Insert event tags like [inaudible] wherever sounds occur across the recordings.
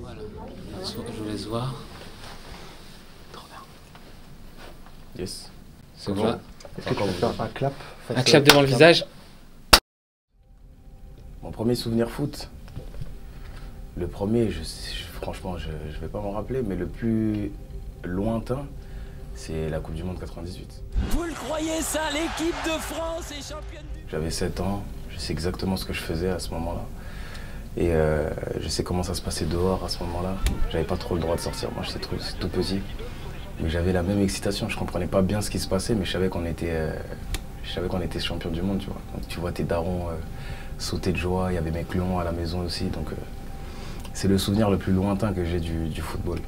Voilà, je vous laisse voir. Trop bien. Yes. C'est Bon. Est-ce que tu peux faire un clap face Un clap devant le visage. Mon premier souvenir foot. Le premier, je, je- franchement, je ne vais pas m'en rappeler, mais le plus lointain, c'est la Coupe du Monde 98. Vous le croyez ça, l'équipe de France est championne du J'avais 7 ans, je sais exactement ce que je faisais à ce moment-là. Et euh, je sais comment ça se passait dehors à ce moment-là. J'avais pas trop le droit de sortir, moi j'étais c'est tout petit. Mais j'avais la même excitation, je comprenais pas bien ce qui se passait, mais je savais qu'on était, euh, je savais qu'on était champion du monde, tu vois. Donc tu vois tes darons euh, sauter de joie, il y avait mes clons à la maison aussi, donc c'est le souvenir le plus lointain que j'ai du, du football.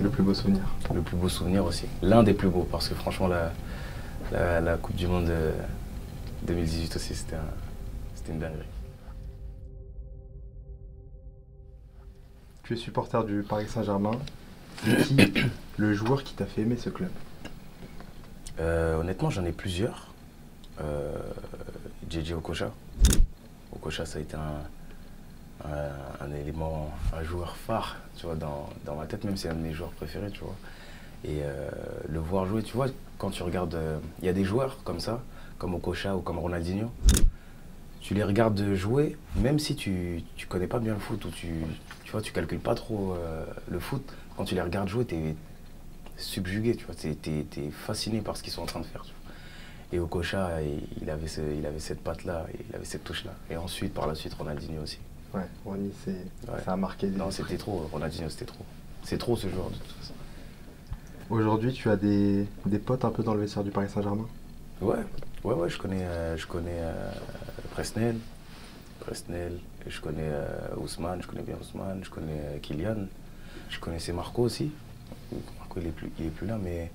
Le plus beau souvenir. Le plus beau souvenir aussi. L'un des plus beaux, parce que franchement, la, la, la Coupe du Monde euh, 2018 aussi, c'était un- c'était une dinguerie. Tu es supporter du Paris Saint-Germain. Qui le joueur qui t'a fait aimer ce club? Euh, honnêtement, j'en ai plusieurs. Euh, JJ Okocha. Okocha, ça a été un, élément, un joueur phare, tu vois, dans, dans ma tête, même c'est un de mes joueurs préférés, tu vois. Et euh, le voir jouer, tu vois, quand tu regardes, euh, il y a des joueurs comme ça, comme Okocha ou comme Ronaldinho, tu les regardes jouer, même si tu tu connais pas bien le foot ou tu, tu vois, tu calcules pas trop euh, le foot, quand tu les regardes jouer, tu es subjugué, tu vois, t'es, t'es- t'es fasciné par ce qu'ils sont en train de faire. tu vois. Et Okocha, il, il avait ce- il avait cette patte-là, il avait cette touche-là. Et ensuite, par la suite, Ronaldinho aussi. Ouais, Ronny, c'est, Ouais. ça a marqué Non, c'était trop, Ronaldinho, c'était trop. C'est trop ce joueur, de toute façon. Aujourd'hui, tu as des, des potes un peu dans le vestiaire du Paris Saint-Germain? Ouais, ouais, ouais, je connais, euh, je connais euh, Presnel, Presnel, je connais euh, Ousmane, je connais bien Ousmane, je connais euh, Kylian, je connaissais Marco aussi. Marco, il est plus, il est plus là, mais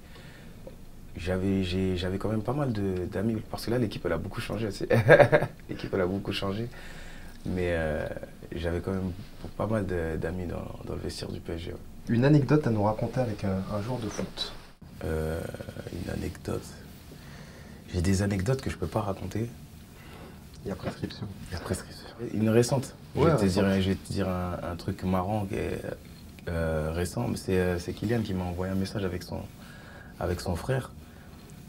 j'avais, quand même pas mal d'amis, parce que là, l'équipe, elle a beaucoup changé [laughs] l'équipe, elle a beaucoup changé, mais euh, j'avais quand même pas mal d'amis dans, dans le vestiaire du PSG. ouais. Une anecdote à nous raconter avec un, un joueur de foot Euh, une anecdote. J'ai des anecdotes que je peux pas raconter. Il y a prescription. Il y a prescription. Une récente. je, vais te dire, je vais te dire un, un truc marrant qui est euh, récent. C'est euh, c'est Kylian qui m'a envoyé un message avec son, avec son frère.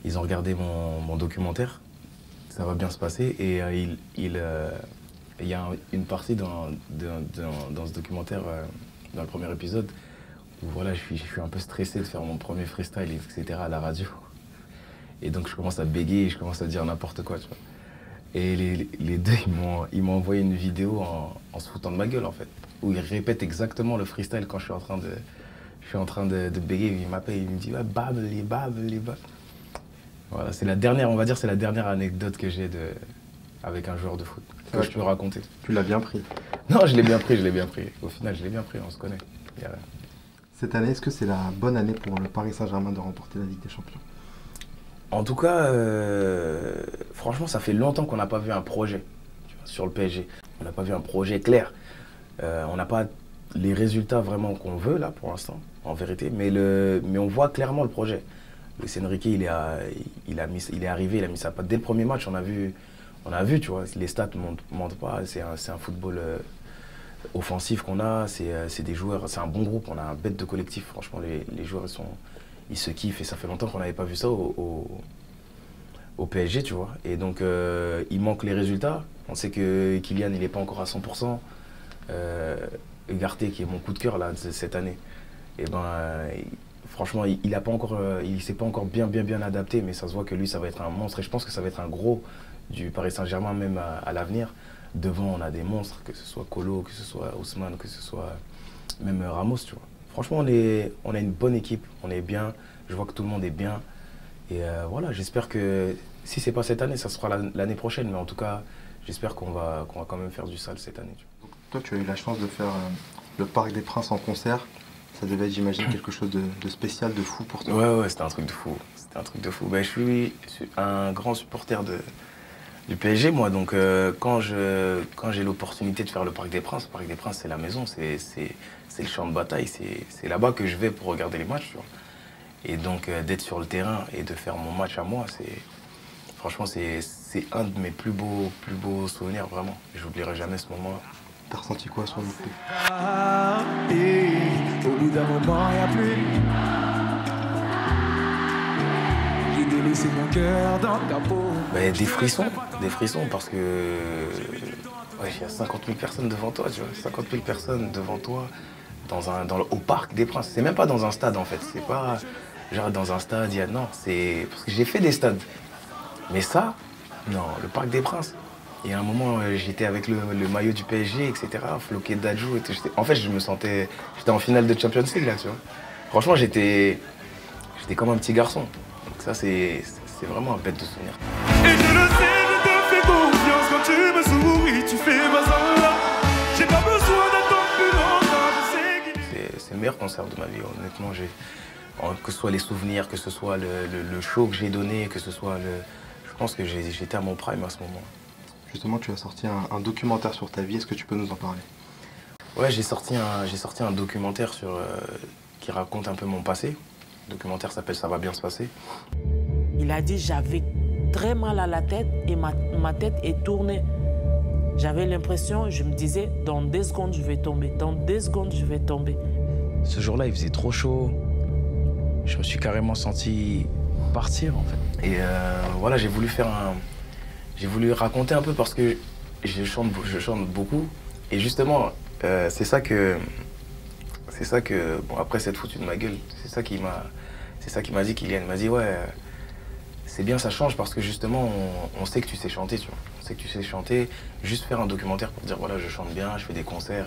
Ils ont regardé mon, mon documentaire. Ça va bien se passer. Et euh, il, il, euh, y a un- une partie dans, dans, dans- dans ce documentaire, dans le premier épisode, où voilà, je suis, je suis un peu stressé de faire mon premier freestyle, etc. à la radio. Et donc je commence à bégayer, je commence à dire n'importe quoi. Tu vois. Et les, les deux, ils m'ont, ils m'ont envoyé une vidéo en, en se foutant de ma gueule, en fait. Où ils répètent exactement le freestyle quand je suis en train de, je suis en train de, de bégayer. Il m'appelle, il me dit, ouais, bable, les bable, les bable. Voilà, c'est la dernière, on va dire, c'est la dernière anecdote que j'ai de, avec un joueur de foot. Que Ouais. je peux raconter. Tu l'as bien pris. Non, je l'ai bien pris, je l'ai bien pris. Au final, je l'ai bien pris, on se connaît. Cette année, est-ce que c'est la bonne année pour le Paris Saint-Germain de remporter la Ligue des Champions? En tout cas, euh, franchement, ça fait longtemps qu'on n'a pas vu un projet sur le PSG. On n'a pas vu un projet clair. Euh, on n'a pas les résultats vraiment qu'on veut là pour l'instant, en vérité, mais, on voit clairement le projet. Luis Enrique, il, est arrivé, il a mis sa patte. Dès le premier match, on a vu, on a vu tu vois, les stats ne montent, pas. C'est un, un football euh, offensif qu'on a, c'est des joueurs, c'est un bon groupe, on a un bête de collectif. Franchement, les, joueurs, sont, ils se kiffent et ça fait longtemps qu'on n'avait pas vu ça au, PSG, tu vois. Et donc, euh, il manque les résultats. On sait que Kylian, il n'est pas encore à 100%. Euh, Ugarte, qui est mon coup de cœur là, cette année, et ben, euh, il- franchement, il ne pas encore, euh, il s'est pas encore bien, bien, bien adapté, mais ça se voit que lui, ça va être un monstre. Et je pense que ça va être un gros du Paris Saint-Germain, même à, l'avenir. Devant, on a des monstres, que ce soit Colo, que ce soit Ousmane, que ce soit même Ramos, tu vois. Franchement, on, est, on a une bonne équipe, on est bien. Je vois que tout le monde est bien. Et euh, voilà, j'espère que si c'est pas cette année, ça sera la- l'année prochaine. Mais en tout cas, j'espère qu'on va, qu'on va quand même faire du sale cette année. Toi, tu as eu la chance de faire euh, le Parc des Princes en concert. Ça devait être, j'imagine, quelque chose de, de spécial, de fou pour toi. Ouais, ouais, c'était un truc de fou. C'était un truc de fou. Ben, je, suis, je suis un grand supporter de, du PSG, moi. Donc, euh, quand je- quand j'ai l'opportunité de faire le Parc des Princes, le Parc des Princes, c'est la maison, c'est c'est- le champ de bataille. C'est c'est là-bas que je vais pour regarder les matchs. tu vois. Et donc, euh, d'être sur le terrain et de faire mon match à moi, c'est. Franchement, c'est c'est un de mes plus beaux, plus beaux souvenirs, vraiment. Je n'oublierai jamais ce moment-là. T'as ressenti quoi sur le coup? Au bout d'un moment, y a plus. J'ai délaissé mon cœur dans ta peau. Bah, des frissons, des frissons parce que ouais, il y a 50 000 personnes devant toi, tu vois, 50 000 personnes devant toi dans un, dans le- au parc des Princes. C'est même pas dans un stade en fait, c'est pas genre dans un stade, il y a non, c'est parce que j'ai fait des stades. Mais ça, non, le parc des Princes. Il y a un moment, euh, j'étais avec le, le maillot du PSG, etc., floqué d'Adjou En fait, je me sentais, j'étais en finale de Champions League là, tu vois. Franchement, j'étais, j'étais comme un petit garçon. Donc ça, c'est vraiment un bête de souvenir. C'est c'est le meilleur concert de ma vie, honnêtement. Que ce soit les souvenirs, que ce soit le, le- le show que j'ai donné, que ce soit le. Je pense que j'ai- j'étais à mon prime à ce moment. Justement, tu as sorti un, un documentaire sur ta vie. Est-ce que tu peux nous en parler? Ouais, j'ai sorti, un- j'ai sorti un documentaire sur, euh, qui raconte un peu mon passé. Le documentaire s'appelle Ça va bien se passer. Il a dit j'avais très mal à la tête et ma, ma tête est tournée. J'avais l'impression, je me disais, dans deux secondes, je vais tomber. Dans deux secondes, je vais tomber. Ce jour-là, il faisait trop chaud. Je me suis carrément senti partir, en fait. Et euh, voilà, j'ai voulu faire un. J'ai voulu raconter un peu parce que je chante, je chante beaucoup. Et justement, euh, c'est ça que. C'est ça que. Bon, après cette foutue de ma gueule, c'est ça qui m'a. C'est ça qui m'a dit, Kylian. Il m'a dit, ouais, c'est bien, ça change parce que justement, on, on sait que tu sais chanter, tu vois. On sait que tu sais chanter. Juste faire un documentaire pour dire, voilà, je chante bien, je fais des concerts.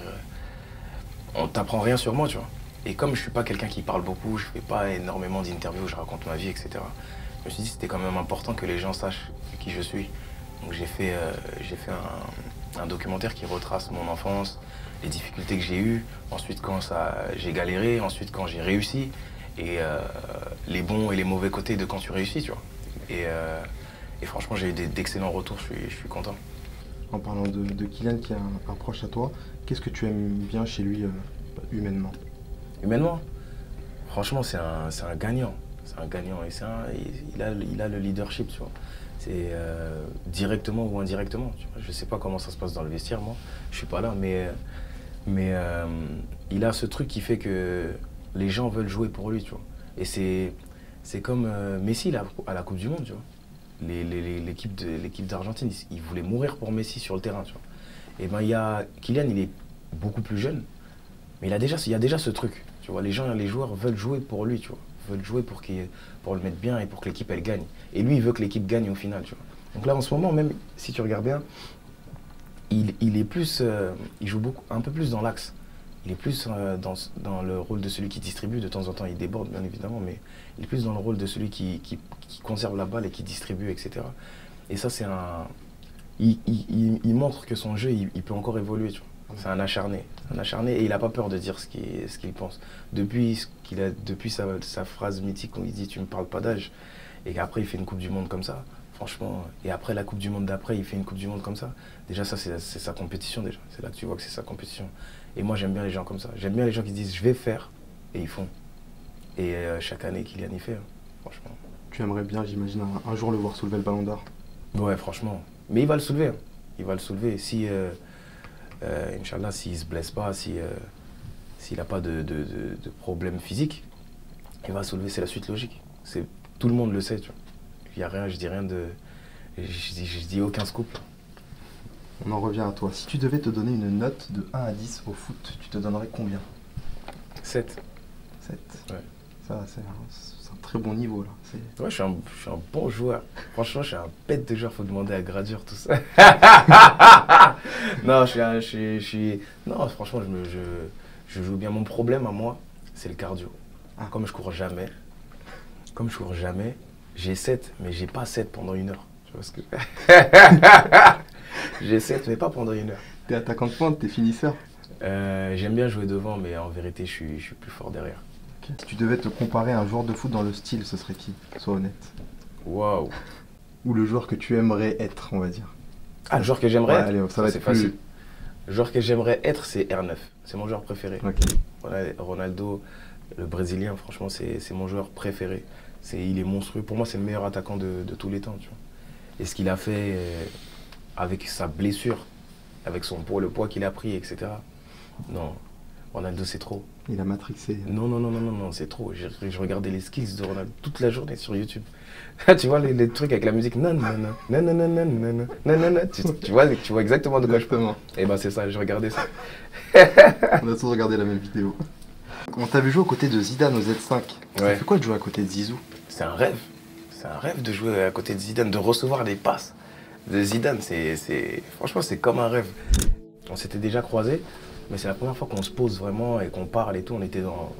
on t'apprend rien sur moi, tu vois. Et comme je suis pas quelqu'un qui parle beaucoup, je fais pas énormément d'interviews je raconte ma vie, etc. Je me suis dit que c'était quand même important que les gens sachent qui je suis. Donc j'ai fait, euh, j'ai fait un, documentaire qui retrace mon enfance, les difficultés que j'ai eues, ensuite quand ça, j'ai galéré, ensuite quand j'ai réussi, et euh, les bons et les mauvais côtés de quand tu réussis, tu vois. Et, euh, franchement, j'ai eu d'excellents retours, je suis, je suis content. En parlant de, Kylian, qui est un, proche à toi, qu'est-ce que tu aimes bien chez lui humainement? Humainement, franchement, c'est un, un gagnant. C'est un gagnant et un- il, a, il a le leadership, tu vois. C'est euh, directement ou indirectement. Je sais pas comment ça se passe dans le vestiaire, moi. Je suis pas là, mais, mais euh, il a ce truc qui fait que les gens veulent jouer pour lui, tu vois. Et c'est, comme euh, Messi à la Coupe du Monde, tu vois. L'équipe d'Argentine, ils, ils voulaient mourir pour Messi sur le terrain, tu vois. Et ben il y a Kylian, il est beaucoup plus jeune, mais il, a déjà, il y a déjà ce truc. Tu vois, les gens, les joueurs veulent jouer pour lui, tu vois. Veulent jouer pour, pour le mettre bien et pour que l'équipe, elle gagne. Et lui, il veut que l'équipe gagne au final, tu vois. Donc là, en ce moment, même si tu regardes bien, il, il est plus... euh, il joue beaucoup, un peu plus dans l'axe. Il est plus euh, dans, dans le rôle de celui qui distribue. De temps en temps, il déborde, bien évidemment, mais il est plus dans le rôle de celui qui, qui, conserve la balle et qui distribue, etc. Et ça, c'est un... Il, il- il- montre que son jeu, il, il peut encore évoluer, tu vois. C'est un acharné. Un acharné et il n'a pas peur de dire ce qu'il ce qu'il pense. Depuis, qu'il a, depuis sa, sa phrase mythique où il dit Tu me parles pas d'âge, et qu'après il fait une Coupe du Monde comme ça, franchement, et après la Coupe du Monde d'après, il fait une Coupe du Monde comme ça, déjà ça c'est c'est sa compétition déjà. C'est là que tu vois que c'est sa compétition. Et moi j'aime bien les gens comme ça. J'aime bien les gens qui disent Je vais faire, et ils font. Et euh, chaque année, Kylian y fait, hein, franchement. Tu aimerais bien, j'imagine, un, un jour le voir soulever le ballon d'or. Ouais, franchement. Mais il va le soulever. hein. Il va le soulever. Si, euh, euh, Inch'Allah, s'il se blesse pas, si, euh, s'il n'a pas de, de, de- de problème physique, il va soulever. C'est la suite logique. C'est, tout le monde le sait, tu vois. Il y a rien, je dis rien de. Je, je dis, je dis aucun scoop. là. On en revient à toi. Si tu devais te donner une note de 1 à 10 au foot, tu te donnerais combien? 7. 7. Ouais. Ça, c'est un, très bon niveau là. Ouais, je suis, un, je suis un bon joueur. Franchement, je suis un bête de joueur. Faut demander à Gradure tout ça. [laughs] non, je suis, un- je suis, je suis- Non, franchement, je, me, je, je joue bien. Mon problème à moi, c'est le cardio. Ah. Comme je cours jamais, comme je cours jamais, j'ai 7, mais j'ai pas 7 pendant une heure. Tu vois ce que [laughs] J'ai 7, mais pas pendant une heure. T'es attaquant de pointe, t'es finisseur. Euh, J'aime bien jouer devant, mais en vérité, je suis, je suis plus fort derrière. Si tu devais te comparer à un joueur de foot dans le style, ce serait qui Sois honnête. Waouh. Ou le joueur que tu aimerais être, on va dire. Ah, le joueur que j'aimerais Ouais, être allez, ça va c'est être plus- facile. Le joueur que j'aimerais être, c'est R9. C'est mon joueur préféré. Ronaldo, le Brésilien, franchement, c'est mon joueur préféré. Il est monstrueux. Pour moi, c'est le meilleur attaquant de, de tous les temps. Tu vois. Et ce qu'il a fait euh, avec sa blessure, avec son poids, le poids qu'il a pris, etc. Non, Ronaldo, c'est trop. Il a matrixé. Non, non, non, non, non, non c'est trop. Je, regardais les skills de Ronaldo toute la journée sur YouTube. tu vois les, trucs avec la musique. Tu, tu, vois, tu vois exactement de quoi je peux. Et ben c'est ça, je regardais ça. On a tous regardé la même vidéo. On t'avait joué aux côtés de Zidane au Z5. Ça ouais. fait quoi de jouer à côté de Zizou C'est un rêve. C'est un rêve de jouer à côté de Zidane, de recevoir des passes de Zidane. C'est, Franchement, c'est comme un rêve. On s'était déjà croisés mais c'est la première fois qu'on se pose vraiment et qu'on parle et tout. On était dans,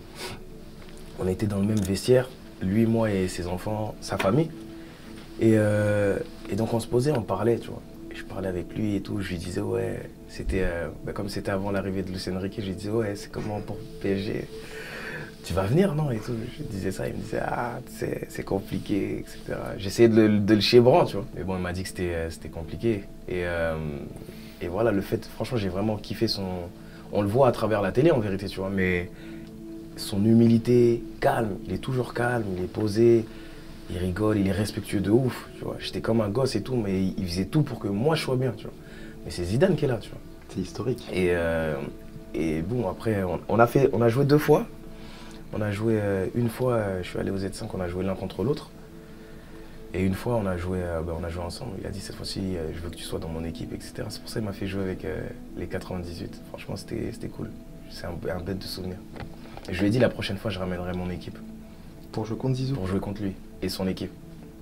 on était dans le même vestiaire, lui, moi et ses enfants, sa famille. Et, euh, et donc on se posait, on parlait, tu vois. Je parlais avec lui et tout. Je lui disais, ouais, c'était euh, bah, comme c'était avant l'arrivée de Lucien Riquet, je lui disais, ouais, c'est comment pour PSG tu vas venir, non Et tout. Je disais ça, il me disait, ah, c'est compliqué, etc. J'essayais de de le chébran, tu vois. Mais bon, il m'a dit que c'était euh, compliqué. Et, euh, et voilà, le fait, franchement, j'ai vraiment kiffé son. On le voit à travers la télé, en vérité, tu vois, mais son humilité, calme, il est toujours calme, il est posé, il rigole, il est respectueux de ouf, tu vois. J'étais comme un gosse et tout, mais il faisait tout pour que moi je sois bien, tu vois. Mais c'est Zidane qui est là, tu vois. C'est historique. Et, euh, et bon, après, on, on a fait, on a joué deux fois. On a joué euh, une fois, euh, je suis allé au Z5, on a joué l'un contre l'autre. Et une fois, on a joué, euh, ben, on a joué ensemble. Il a dit cette fois-ci, euh, je veux que tu sois dans mon équipe, etc. C'est pour ça qu'il m'a fait jouer avec euh, les 98. Franchement, c'était cool. C'est un, un bête de souvenir. Et je lui ai dit la prochaine fois, je ramènerai mon équipe Pour jouer contre Zizou pour jouer contre lui et son équipe.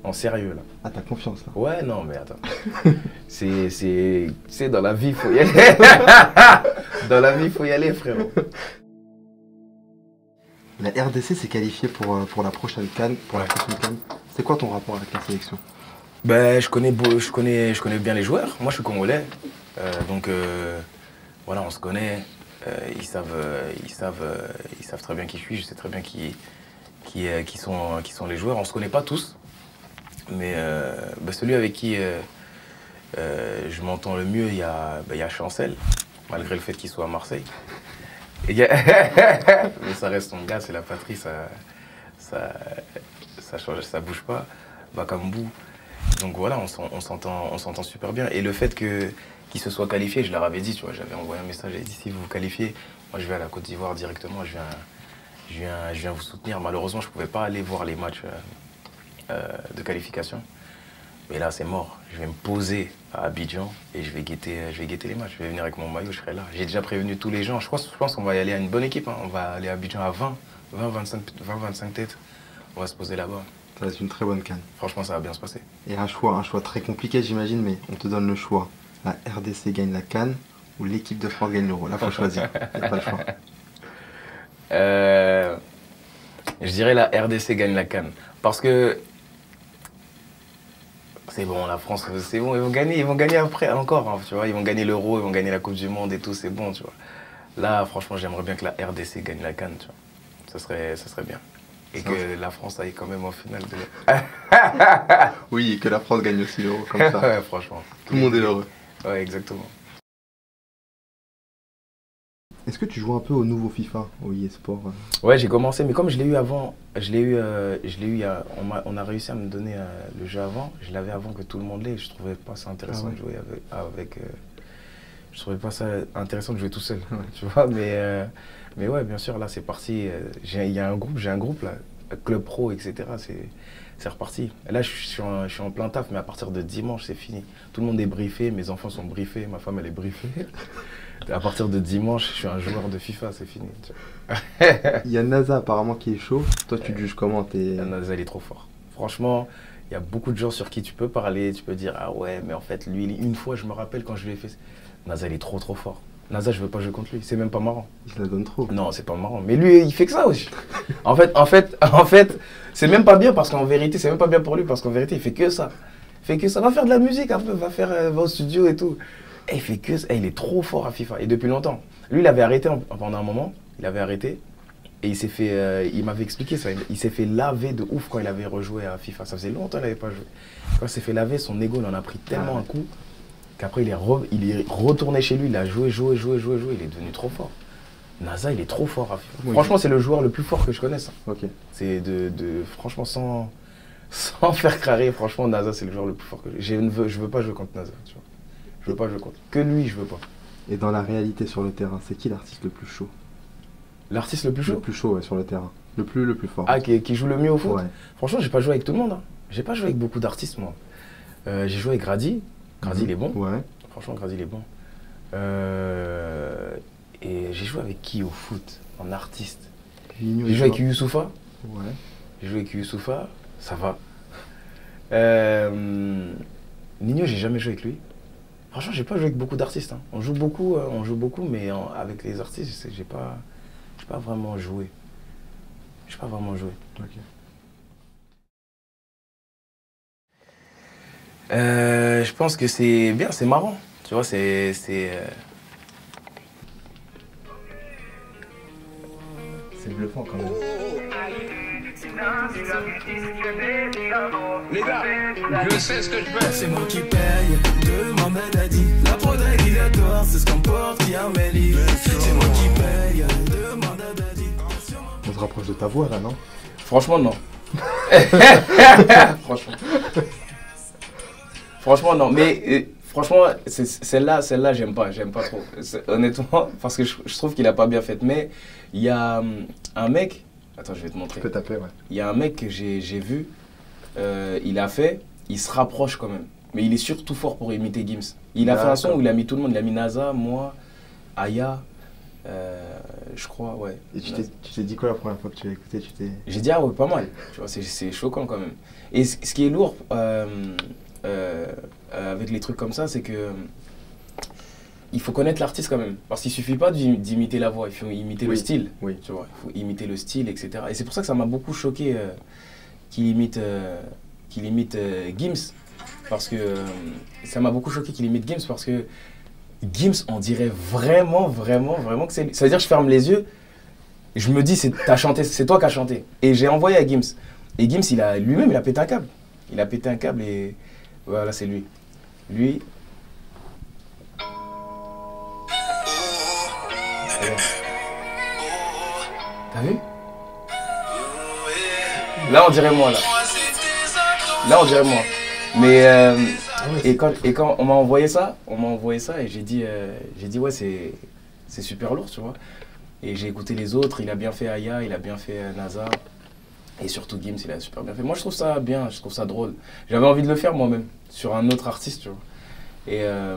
En sérieux, là. Ah, t'as confiance là. Ouais, non, mais attends. [laughs] c'est, dans la vie, faut y aller. [laughs] dans la vie, faut y aller, frérot. La RDC s'est qualifiée pour, pour la prochaine Cannes. Pour la prochaine Cannes. C'est quoi ton rapport avec la sélection? Ben, je connais, je connais, je connais bien les joueurs. Moi, je suis congolais, Euh, donc euh, voilà, on se connaît. Euh, ils savent, ils savent, ils savent très bien qui je suis. Je sais très bien qui, qui, qui sont, qui sont les joueurs. On se connaît pas tous, mais ben, celui avec qui je m'entends le mieux, il y a, il y a Chancel, malgré le fait qu'il soit à Marseille. [laughs] Mais ça reste son gars, c'est la patrie, ça, ça, ça change, bouge pas. Bakambu. Donc voilà, on s'en- on s'entend, super bien. Et le fait qu'ils se soient qualifiés, je leur avais dit, tu vois, j'avais envoyé un message, j'avais dit si vous vous qualifiez, moi je vais à la Côte d'Ivoire directement, je viens, je viens, je viens vous soutenir. Malheureusement, je pouvais pas aller voir les matchs euh, euh, de qualification. Mais là, c'est mort. Je vais me poser à Abidjan et je vais guetter, je vais guetter les matchs. Je vais venir avec mon maillot, je serai là. J'ai déjà prévenu tous les gens. Je pense, je pense qu'on va y aller à une bonne équipe. hein. On va aller à Abidjan à 20, 20, 25, 20, 25 têtes. On va se poser là-bas. Ça va être une très bonne Cannes. Franchement, ça va bien se passer. Et un choix, un choix très compliqué j'imagine, mais on te donne le choix. La RDC gagne la Cannes ou l'équipe de France gagne l'Euro. Là, faut choisir. Y a pas le choix. [laughs] Euh, je dirais la RDC gagne la Cannes. Parce que c'est bon, la France, c'est bon, ils vont gagner, ils vont gagner après encore, hein, tu vois, ils vont gagner l'Euro, ils vont gagner la Coupe du Monde et tout, c'est bon, tu vois. Là, franchement, j'aimerais bien que la RDC gagne la Cannes, tu vois. Ça serait, ça serait bien. Et que la France aille quand même en finale de [laughs] Oui, et que la France gagne aussi l'Euro comme ça. [laughs] ouais, franchement. Tout le monde est heureux. Ouais, exactement. Est-ce que tu joues un peu au nouveau FIFA, au eSport euh Ouais, j'ai commencé, mais comme je l'ai eu avant, je l'ai eu, euh, je l'ai eu, a- on, a réussi à me donner euh, le jeu avant. Je l'avais avant que tout le monde l'ait. Je trouvais pas ça intéressant Ah ouais. de jouer avec. avec, euh, je trouvais pas ça intéressant de jouer tout seul, tu vois. Mais, euh, mais ouais, bien sûr, là c'est parti. euh, j'ai- Il y a un groupe, j'ai un groupe là, club pro, etc. C'est, c'est reparti. Là, je suis, en, je suis en plein taf, mais à partir de dimanche, c'est fini. Tout le monde est briefé, mes enfants sont briefés, ma femme elle est briefée. [laughs] à partir de dimanche, je suis un joueur de FIFA, c'est fini. [laughs] Il y a NASA apparemment qui est chaud. Toi, tu te juges comment T'es- Naza, il est trop fort. Franchement, il y a beaucoup de gens sur qui tu peux parler, tu peux dire Ah ouais, mais en fait, lui, une fois, je me rappelle quand je lui ai fait. Naza, il est trop trop fort. Naza, je veux pas jouer contre lui, c'est même pas marrant. Il se la donne trop. Non, c'est pas marrant. Mais lui, il fait que ça aussi. En fait, en fait, [laughs] en fait, c'est même pas bien parce qu'en vérité, c'est même pas bien pour lui parce qu'en vérité, il fait que ça. Il fait que ça. Va faire de la musique un peu, va faire, euh, va au studio et tout. Et il fait que ça. Et il est trop fort à FIFA et depuis longtemps. Lui, il avait arrêté en- pendant un moment. Il avait arrêté et il s'est fait. euh, il m'avait expliqué ça. Il, il s'est fait laver de ouf quand il avait rejoué à FIFA. Ça faisait longtemps qu'il n'avait pas joué. Quand il s'est fait laver, son ego, il en a pris tellement Ah ouais. un coup qu'après il est, re- il est retourné chez lui. Il a joué, joué, joué, joué, joué. Il est devenu trop fort. NASA, il est trop fort à. Oui. Franchement, c'est le joueur le plus fort que je connaisse. Ok. C'est de, de- franchement sans sans [laughs] faire crarer. Franchement, NASA, c'est le joueur le plus fort que. Je ne veux, je veux pas jouer contre NASA. Tu vois. Je veux pas jouer contre. Que lui, je veux pas. Et dans la réalité sur le terrain, c'est qui l'artiste le plus chaud? L'artiste le plus Le chaud? plus chaud, ouais, sur le terrain. Le plus, le plus fort. Ah, qui, qui joue le mieux au foot? Ouais. Franchement, j'ai pas joué avec tout le monde. Hein. J'ai pas joué avec beaucoup d'artistes, moi. Euh, j'ai joué avec Grady. Mhm. il est bon. Ouais. Franchement, Grady, il est bon. Euh, et j'ai joué avec qui au foot? En artiste J'ai joué avec Youssoufa. Ouais. J'ai joué avec Youssoufa. Ça va. Euh, Nino, j'ai jamais joué avec lui. Franchement, j'ai pas joué avec beaucoup d'artistes. hein. On joue beaucoup, euh, on joue beaucoup, mais en- avec les artistes, j'ai pas, j'ai pas vraiment joué. J'ai pas vraiment joué. Euh, je pense que c'est bien, c'est marrant. Tu vois, c'est. c'est, euh, C'est bluffant quand même. C'est moi qui paye, demande à Daddy. La prod régulatoire, c'est ce qu'emporte qui amélie. C'est moi qui paye, demande à Daddy. On se rapproche de ta voix là, non? Franchement, non. [laughs] [laughs] franchement. Franchement, non. Mais euh, franchement, celle-là, celle-là, j'aime pas. J'aime pas trop. Honnêtement, [laughs] parce que je, je trouve qu'il a pas bien fait. Mais il y a hum, un mec. Attends, je vais te montrer. Tu peux taper, ouais. Il y a un mec que j'ai vu. euh, il a fait. Il se rapproche quand même. Mais il est surtout fort pour imiter Gims. Il a fait un son où il a mis tout le monde. Il a mis NASA, moi, Aya. euh, je crois, ouais. Et tu t'es dit quoi la première fois que tu l'as écouté? J'ai dit, ah ouais, pas mal. Tu vois, c'est- choquant quand même. Et ce ce qui est lourd euh, euh, avec les trucs comme ça, c'est que euh, il faut connaître l'artiste quand même. Parce qu'il suffit pas d'im- d'imiter la voix, il faut imiter le style. oui. Tu vois, il faut imiter le style, etc. Et c'est pour ça que ça m'a beaucoup choqué euh, qu'il imite, euh, qu'il imite euh, Gims. Parce que ça m'a beaucoup choqué qu'il imite Gims parce que Gims, on dirait vraiment, vraiment, vraiment que c'est lui. Ça veut dire que je ferme les yeux, je me dis, c'est t'as chanté, c'est toi qui as chanté. Et j'ai envoyé à Gims. Et Gims, il a lui-même, il a pété un câble. Il a pété un câble et voilà, c'est lui. Lui. T'as vu? Là, on dirait moi, là. Là, on dirait moi. Mais euh, et quand et quand on m'a envoyé ça, on m'a envoyé ça et j'ai dit euh, j'ai dit ouais c'est c'est super lourd, tu vois. Et j'ai écouté les autres, il a bien fait Aya, il a bien fait euh, NASA et surtout Gims, il a super bien fait. Moi, je trouve ça bien, je trouve ça drôle. J'avais envie de le faire moi-même sur un autre artiste, tu vois. Et euh,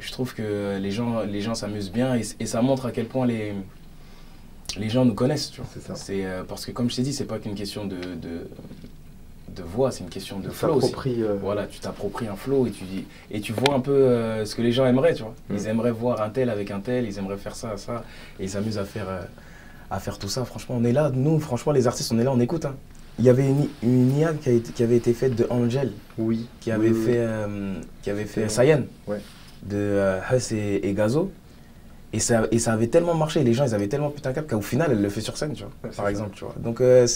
je trouve que les gens les gens s'amusent bien et, et ça montre à quel point les les gens nous connaissent, tu vois. C'est ça. C'est euh, parce que comme je t'ai dit, c'est pas qu'une question de, de de voix, c'est une question de flow aussi. euh, Voilà, tu t'appropries un flow et tu dis et tu vois un peu ce que les gens aimeraient, tu vois. Ils Mm. aimeraient voir un tel avec un tel, ils aimeraient faire ça, ça, et ils s'amusent à faire à faire tout ça. Franchement, on est là, nous, franchement, les artistes, on est là, on écoute. hein. Il y avait une, une IA qui, a été- qui avait été faite de Angel, Oui. qui avait Oui, fait, oui. euh, qui avait fait Sayen, Ouais. de euh, Huss et, et Gazo. Et ça, et ça avait tellement marché, les gens ils avaient tellement putain cap qu'au final elle le fait sur scène, tu vois, Ouais, par ça. exemple, tu vois. Donc euh,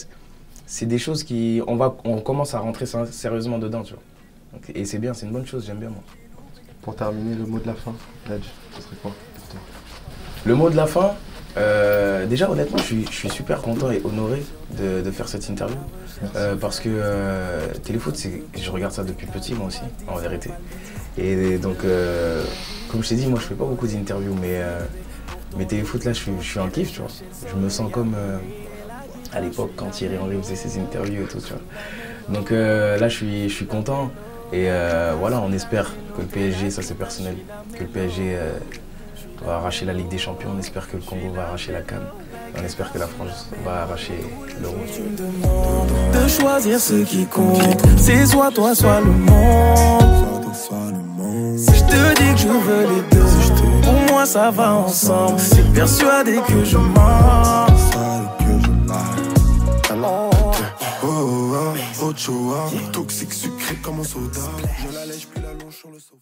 c'est- des choses qui, on va, on commence à rentrer sé- sérieusement dedans, tu vois. Donc, et c'est bien, c'est une bonne chose, j'aime bien moi. Pour terminer, le mot de la fin, Ledge, ce serait quoi pour toi? Le mot de la fin, euh, déjà honnêtement, je suis, je suis super content et honoré de, de faire cette interview. Euh, parce que euh, Téléfoot, je regarde ça depuis petit moi aussi, en vérité. Et donc, comme je t'ai dit, moi je fais pas beaucoup d'interviews, mais, mais Téléfoot là, je suis, je suis en kiff, tu vois. Je me sens comme à l'époque quand Thierry Henry faisait ses interviews et tout, tu vois. Donc là, je suis, je suis content. Et voilà, on espère que le PSG, ça c'est personnel, que le PSG va arracher la Ligue des Champions, on espère que le Congo va arracher la Cannes, on espère que la France va arracher l'Euro. de choisir ce qui compte. C'est soit toi, soit le monde. Si je te dis que je veux les deux, pour moi ça va ensemble. C'est persuadé que je mens. Oh, oh, oh, Ochoa, toxique sucré comme un soda. Je la lèche puis la longe sur le sofa.